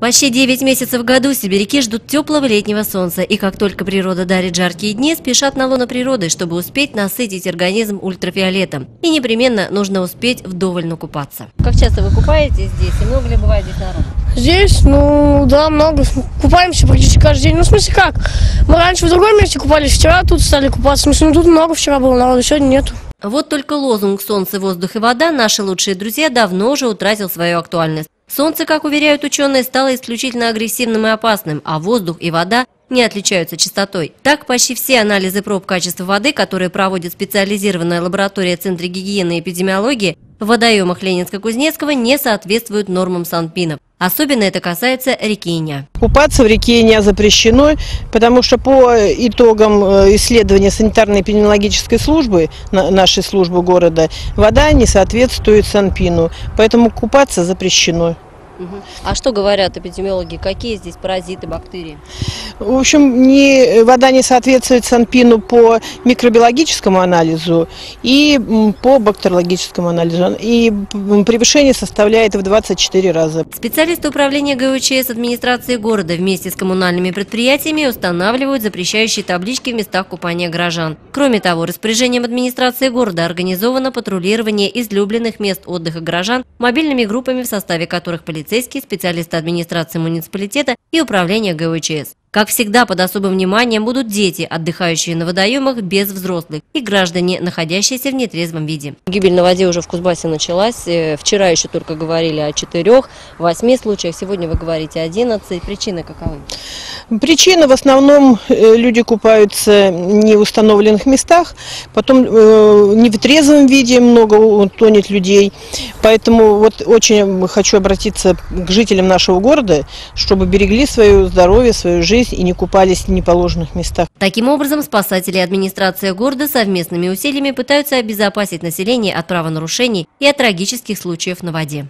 Почти 9 месяцев в году сибиряки ждут теплого летнего солнца, и как только природа дарит жаркие дни, спешат на лоно природы, чтобы успеть насытить организм ультрафиолетом. И непременно нужно успеть вдоволь накупаться. Как часто вы купаетесь здесь, и много ли бывает здесь народу? Здесь, ну, да, много. Купаемся практически каждый день. Ну, в смысле, как? Мы раньше в другом месте купались, вчера тут стали купаться. В смысле, ну, тут много вчера было народу, сегодня нету. Вот только лозунг «Солнце, воздух и вода» наши лучшие друзья давно уже утратил свою актуальность. Солнце, как уверяют ученые, стало исключительно агрессивным и опасным, а воздух и вода не отличаются чистотой. Так, почти все анализы проб качества воды, которые проводит специализированная лаборатория Центра гигиены и эпидемиологии, в водоемах Ленинско-Кузнецкого не соответствуют нормам Санпинов. Особенно это касается реки Иня. Купаться в реке Иня запрещено, потому что по итогам э, исследования санитарно-эпидемиологической службы, нашей службы города, вода не соответствует Санпину, поэтому купаться запрещено. А что говорят эпидемиологи? Какие здесь паразиты, бактерии? В общем, не, вода не соответствует Санпину по микробиологическому анализу и по бактериологическому анализу. И превышение составляет в 24 раза. Специалисты управления ГУЧС администрации города вместе с коммунальными предприятиями устанавливают запрещающие таблички в местах купания горожан. Кроме того, распоряжением администрации города организовано патрулирование излюбленных мест отдыха горожан мобильными группами, в составе которых полицейские, специалисты администрации муниципалитета и управления ГУЧС. Как всегда, под особым вниманием будут дети, отдыхающие на водоемах без взрослых, и граждане, находящиеся в нетрезвом виде. Гибель на воде уже в Кузбассе началась. Э, вчера еще только говорили о четырех, восьми случаях. Сегодня вы говорите 11. Причины каковы? Причина в основном э, люди купаются не в установленных местах, потом э, не в трезвом виде много тонет людей. Поэтому вот очень хочу обратиться к жителям нашего города, чтобы берегли свое здоровье, свою жизнь и не купались в неположенных местах. Таким образом, спасатели и администрация города совместными усилиями пытаются обезопасить население от правонарушений и от трагических случаев на воде.